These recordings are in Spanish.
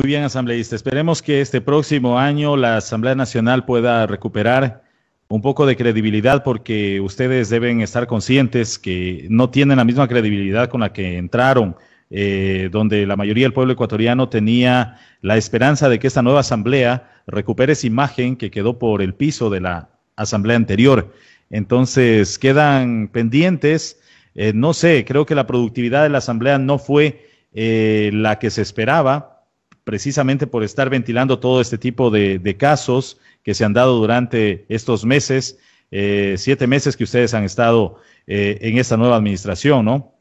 Muy bien, asambleísta. Esperemos que este próximo año la Asamblea Nacional pueda recuperar un poco de credibilidad porque ustedes deben estar conscientes que no tienen la misma credibilidad con la que entraron, eh, donde la mayoría del pueblo ecuatoriano tenía la esperanza de que esta nueva asamblea recupere esa imagen que quedó por el piso de la asamblea anterior. Entonces quedan pendientes, eh, no sé, creo que la productividad de la asamblea no fue eh, la que se esperaba, precisamente por estar ventilando todo este tipo de casos que se han dado durante estos meses, eh, siete meses que ustedes han estado eh, en esta nueva administración, ¿no?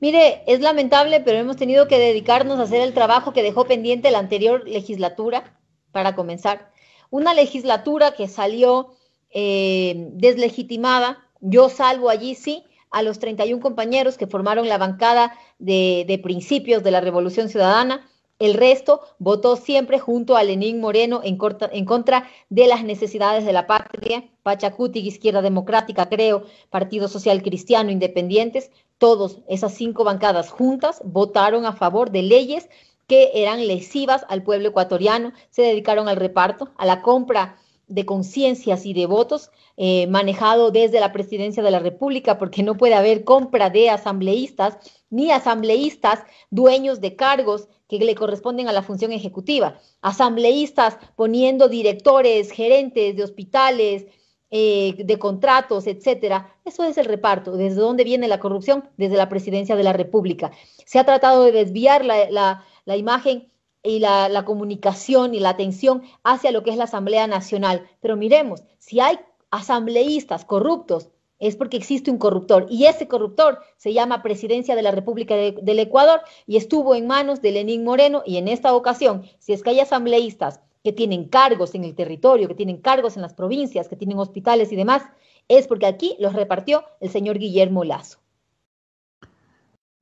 Mire, es lamentable, pero hemos tenido que dedicarnos a hacer el trabajo que dejó pendiente la anterior legislatura, para comenzar. Una legislatura que salió eh, deslegitimada, yo salvo allí, sí, a los 31 compañeros que formaron la bancada de, principios de la Revolución Ciudadana, el resto votó siempre junto a Lenín Moreno en, contra de las necesidades de la patria. Pachacuti, Izquierda Democrática, creo, Partido Social Cristiano, Independientes, todos esas cinco bancadas juntas votaron a favor de leyes que eran lesivas al pueblo ecuatoriano, se dedicaron al reparto, a la compra de conciencias y de votos eh, manejado desde la presidencia de la República, porque no puede haber compra de asambleístas ni asambleístas dueños de cargos que le corresponden a la función ejecutiva, asambleístas poniendo directores, gerentes de hospitales, eh, de contratos, etcétera. Eso es el reparto. ¿Desde dónde viene la corrupción? Desde la presidencia de la República. Se ha tratado de desviar la, imagen y la, comunicación y la atención hacia lo que es la Asamblea Nacional. Pero miremos, si hay asambleístas corruptos es porque existe un corruptor y ese corruptor se llama Presidencia de la República del Ecuador y estuvo en manos de Lenín Moreno y en esta ocasión, si es que hay asambleístas que tienen cargos en el territorio, que tienen cargos en las provincias, que tienen hospitales y demás, es porque aquí los repartió el señor Guillermo Lazo.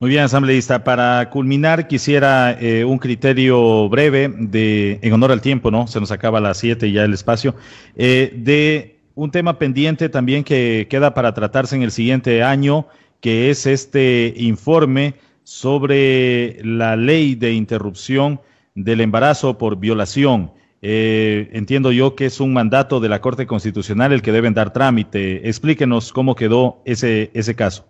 Muy bien, asambleísta. Para culminar, quisiera eh, un criterio breve de, en honor al tiempo, ¿no? Se nos acaba a las siete ya el espacio, eh, de un tema pendiente también que queda para tratarse en el siguiente año, que es este informe sobre la ley de interrupción del embarazo por violación. Eh, entiendo yo que es un mandato de la Corte Constitucional el que deben dar trámite. Explíquenos cómo quedó ese, ese caso.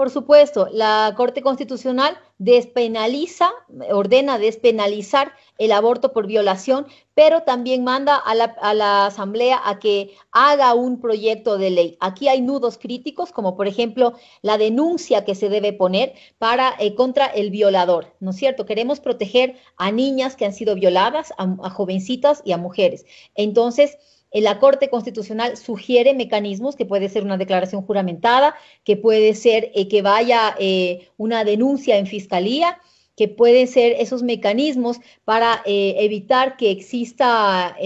Por supuesto, la Corte Constitucional despenaliza, ordena despenalizar el aborto por violación, pero también manda a la, Asamblea a que haga un proyecto de ley. Aquí hay nudos críticos, como por ejemplo la denuncia que se debe poner para eh, contra el violador, ¿no es cierto? Queremos proteger a niñas que han sido violadas, a jovencitas y a mujeres. Entonces, la Corte Constitucional sugiere mecanismos que puede ser una declaración juramentada, que puede ser eh, que vaya eh, una denuncia en fiscalía, que pueden ser esos mecanismos para eh, evitar que exista,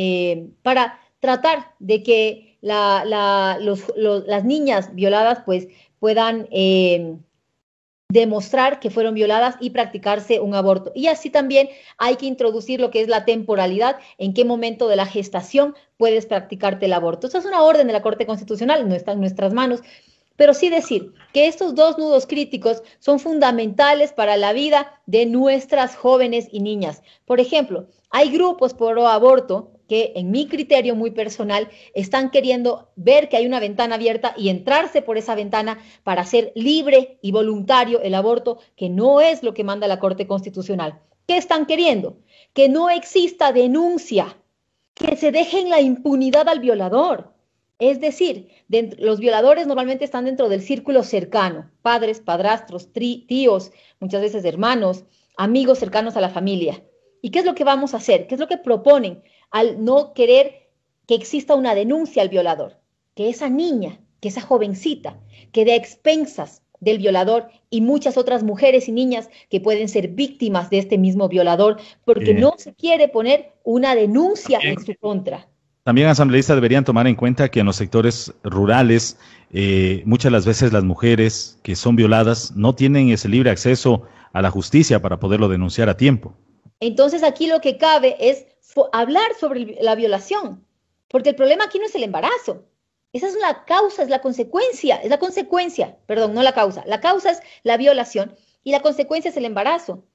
para tratar de que las niñas violadas pues puedan demostrar que fueron violadas y practicarse un aborto. Y así también hay que introducir lo que es la temporalidad, en qué momento de la gestación puedes practicarte el aborto. Esa es una orden de la Corte Constitucional, no está en nuestras manos. Pero sí decir que estos dos nudos críticos son fundamentales para la vida de nuestras jóvenes y niñas. Por ejemplo, hay grupos pro aborto que en mi criterio muy personal están queriendo ver que hay una ventana abierta y entrarse por esa ventana para hacer libre y voluntario el aborto, que no es lo que manda la Corte Constitucional. ¿Qué están queriendo? Que no exista denuncia, que se dejen la impunidad al violador. Es decir, los violadores normalmente están dentro del círculo cercano, padres, padrastros, tíos, muchas veces hermanos, amigos cercanos a la familia. ¿Y qué es lo que vamos a hacer? ¿Qué es lo que proponen al no querer que exista una denuncia al violador? Que esa niña, que esa jovencita quede a expensas del violador y muchas otras mujeres y niñas que pueden ser víctimas de este mismo violador porque no se quiere poner una denuncia en su contra. También asambleístas deberían tomar en cuenta que en los sectores rurales eh, muchas las veces las mujeres que son violadas no tienen ese libre acceso a la justicia para poderlo denunciar a tiempo. Entonces aquí lo que cabe es hablar sobre la violación, porque el problema aquí no es el embarazo. Esa es la causa, es la consecuencia, es la consecuencia, perdón, no la causa. La causa es la violación y la consecuencia es el embarazo.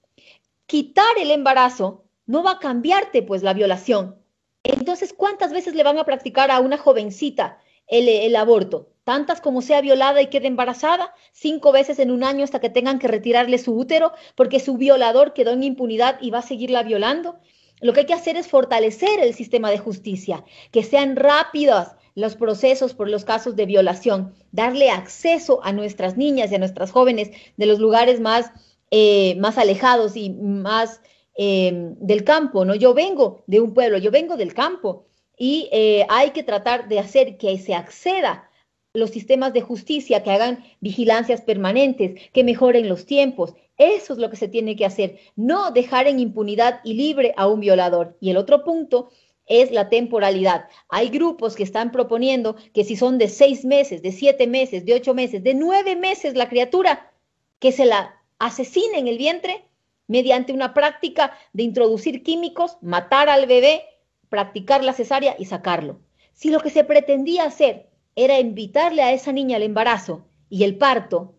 quitar el embarazo no va a cambiarte pues la violación. Entonces, ¿cuántas veces le van a practicar a una jovencita el, aborto? tantas como sea violada y quede embarazada, cinco veces en un año hasta que tengan que retirarle su útero, porque su violador quedó en impunidad y va a seguirla violando. Lo que hay que hacer es fortalecer el sistema de justicia, que sean rápidos los procesos por los casos de violación, darle acceso a nuestras niñas y a nuestras jóvenes de los lugares más, eh, más alejados y más eh, del campo, ¿no? Yo vengo de un pueblo, yo vengo del campo y eh, hay que tratar de hacer que se acceda los sistemas de justicia, que hagan vigilancias permanentes, que mejoren los tiempos. Eso es lo que se tiene que hacer, no dejar en impunidad y libre a un violador. Y el otro punto es la temporalidad. Hay grupos que están proponiendo que si son de seis meses, de siete meses, de ocho meses, de nueve meses la criatura, que se la asesine en el vientre mediante una práctica de introducir químicos, matar al bebé, practicar la cesárea y sacarlo. Si lo que se pretendía hacer era invitarle a esa niña al embarazo y el parto,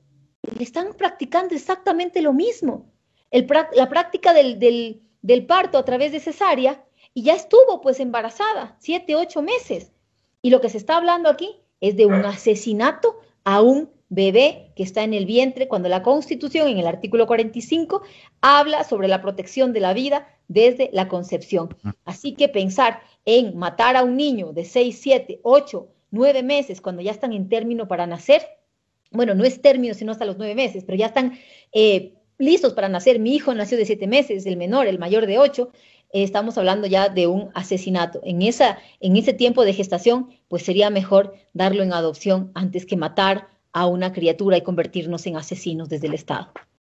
le están practicando exactamente lo mismo. la práctica del, del, parto a través de cesárea y ya estuvo pues embarazada, siete, ocho meses. Y lo que se está hablando aquí es de un asesinato a un bebé que está en el vientre cuando la Constitución en el artículo 45 habla sobre la protección de la vida desde la concepción. Así que pensar en matar a un niño de 6, 7, 8 nueve meses, cuando ya están en término para nacer, bueno, no es término sino hasta los nueve meses, pero ya están eh, listos para nacer. Mi hijo nació de siete meses, el menor, el mayor de ocho. Eh, estamos hablando ya de un asesinato. En, esa, en ese tiempo de gestación, pues sería mejor darlo en adopción antes que matar a una criatura y convertirnos en asesinos desde el Estado.